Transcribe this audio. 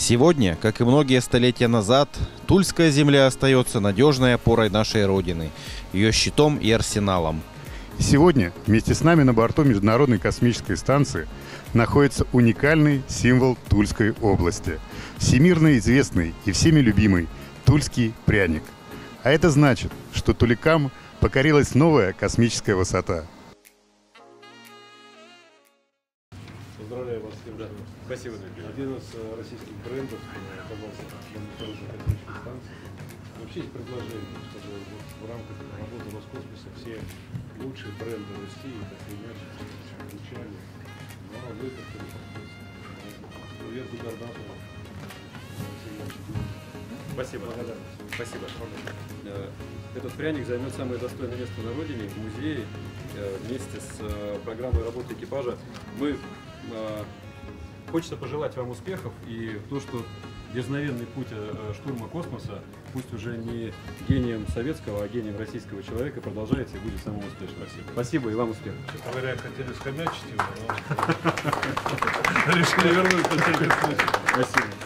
Сегодня, как и многие столетия назад, Тульская земля остается надежной опорой нашей Родины, ее щитом и арсеналом. Сегодня вместе с нами на борту Международной космической станции находится уникальный символ Тульской области. Всемирно известный и всеми любимый Тульский пряник. А это значит, что туликам покорилась новая космическая высота. Поздравляю вас, ребята. Спасибо, Дмитрий. Один из э, российских брендов э, оказался на международной космической станции. Вообще есть предложение, чтобы вот в рамках работы Роскосмоса все лучшие бренды России, так или иначе, включали. Ну, а вы как Привет Дудину. Спасибо. Благодарность. Спасибо. Э, Этот пряник займет самое достойное место на родине, в музее, вместе с программой работы экипажа. Мы хочется пожелать вам успехов и то, что дерзновенный путь э, штурма космоса, пусть уже не гением советского, а гением российского человека, продолжается и будет самым успешным. Спасибо и вам успехов. Честно говоря, хотели скомячить его, но решили вернуть на всякий случай. Спасибо.